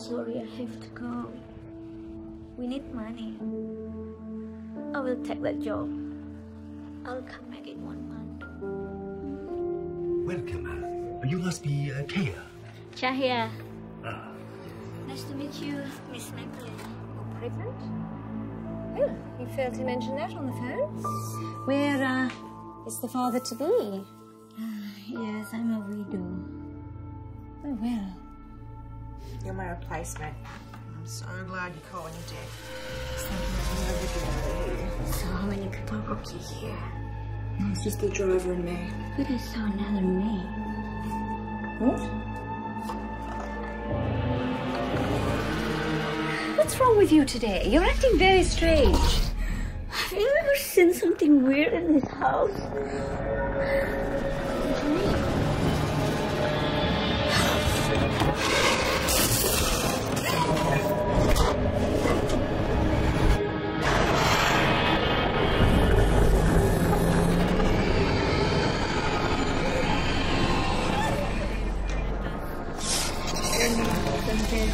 sorry, I have to go. We need money. I will take that job. I'll come back in one month. Welcome. You must be uh, Taya. Cahya, Ah, nice to meet you, Miss Macklin. Pregnant? Oh, you failed to mention that on the phone. Where uh, is the father to be? Yes, I'm a widow. Oh, well. You're my replacement. I'm so glad you called when you did. So how many people are working here? It's just the driver and me. But I saw another me. What? What's wrong with you today? You're acting very strange. Have you ever seen something weird in this house? 今天